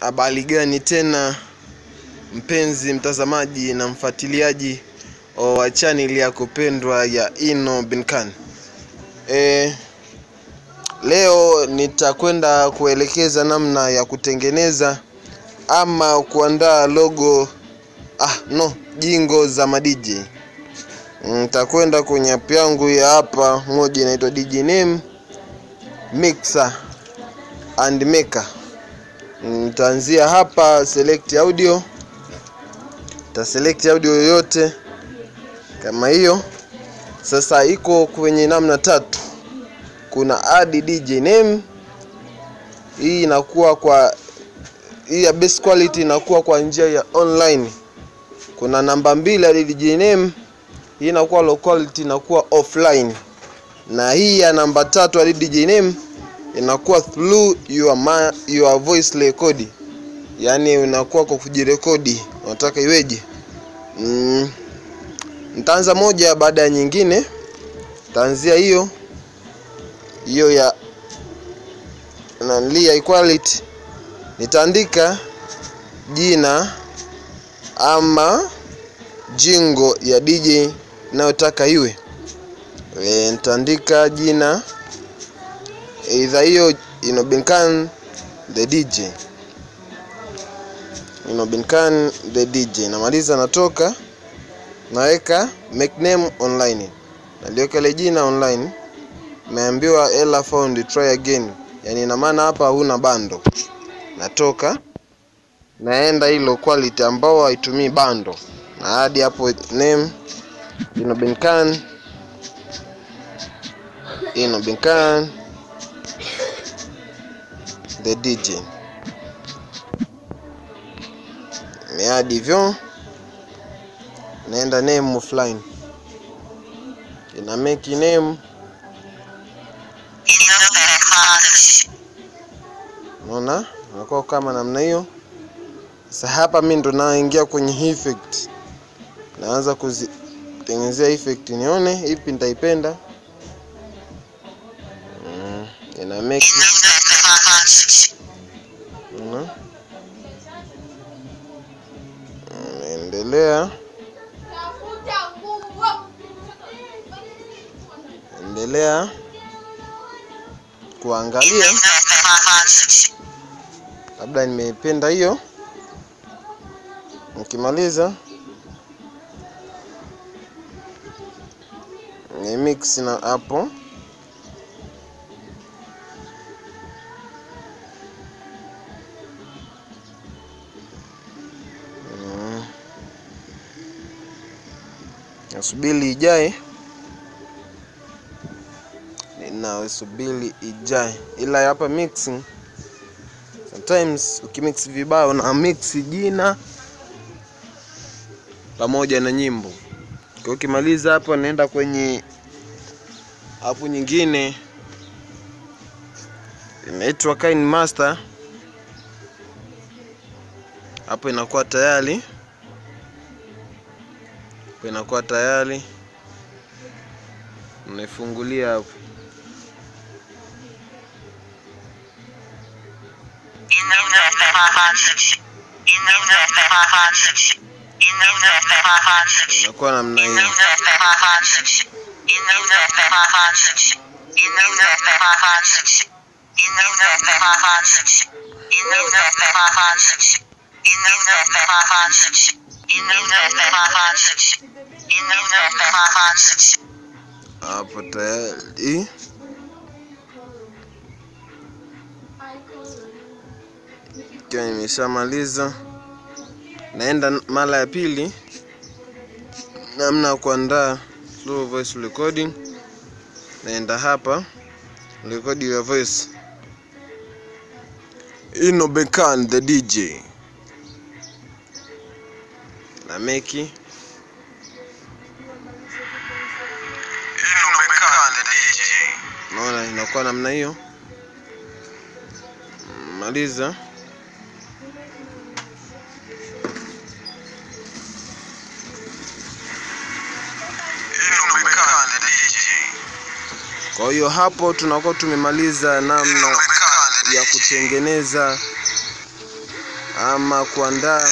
Habari gani tena mpenzi mtazamaji na mfuatiliaji wa chaneli yako pendwa ya Ino Binkan. E, leo nitakwenda kuelekeza namna ya kutengeneza ama kuandaa logo ah, no jingo za madiji. Nitakwenda kwenye app yangu ya hapa moja inaitwa DJ Name Mixer and Maker. Nitaanzia hapa select audio, ta select audio yoyote kama hiyo. Sasa iko kwenye namna tatu, kuna add DJ name. Hii inakuwa kwa hii ya best quality inakuwa kwa njia ya online. Kuna namba mbili ya DJ name, hii inakuwa low quality, inakuwa offline, na hii ya namba tatu ya DJ name inakuwa through your, ma, your voice record, yaani unakuwa kwa kujirekodi. Unataka iweje? Mm, moja baada ya nyingine. tanzia hiyo hiyo ya nanlia equality, nitaandika jina ama jingo ya DJ inayotaka iwe e, nitaandika jina Either hiyo Binkan the DJ, Binkan the DJ. Namaliza, natoka naweka make name online, naliweka ile jina online. Nimeambiwa Ella found, try again, yani ina maana hapa huna bando. Natoka naenda hilo quality ambao haitumii bando, na hadi hapo name Ino Binkan the DJ meadi hivyo, naenda name offline, ina make name, unaona? Unakuwa kama namna hiyo. Sasa hapa mimi ndo naingia kwenye effect, naanza kuzitengenezea effect, nione ipi nitaipenda. Mm, ina make endelea endelea kuangalia, labda nimeipenda hiyo. Nikimaliza. Ni mix na hapo nasubiri ijae, ninasubiri ijae, ila hapa mixing. Sometimes ukimix vibaya una mix jina pamoja na nyimbo. Kwa ukimaliza hapo, naenda kwenye hapo nyingine. Inaitwa Kind Master, hapo inakuwa tayari inakuwa tayari, unaifungulia hapo. Inakuwa namna hiyo. Hapo tayari ikiwa nimeshamaliza, naenda mara ya pili, namna ya kuandaa slow voice recording. Naenda hapa rekodi your voice, Inobekan the DJ na meki naona inakuwa namna hiyo. Maliza, kwa hiyo hapo tunakuwa tumemaliza namna ya kutengeneza ama kuandaa